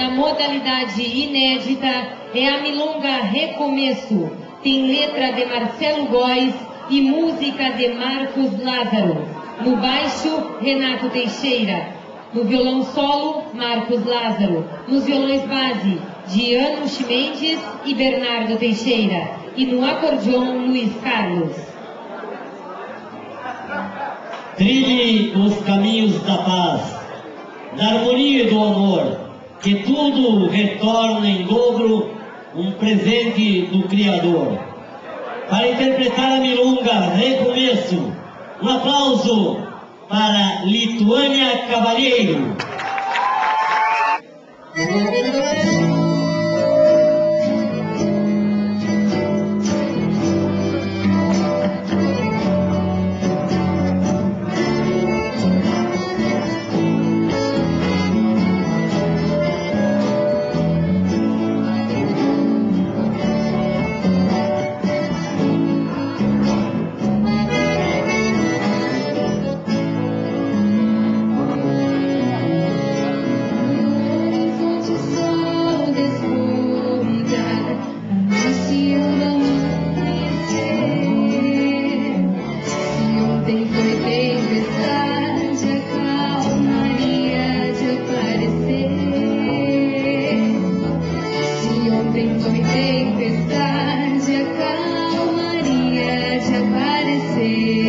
na modalidade inédita, é a Milonga Recomeço. Tem letra de Marcelo Góes e música de Marcos Lázaro. No baixo, Renato Teixeira. No violão solo, Marcos Lázaro. Nos violões base, Diano Chimendes e Bernardo Teixeira. E no acordeon, Luiz Carlos. Trilhe os caminhos da paz, da harmonia e do amor, que tudo retorna em dobro um presente do Criador. Para interpretar a milonga Recomeço, um aplauso para Lituânia Cavalheiro. see.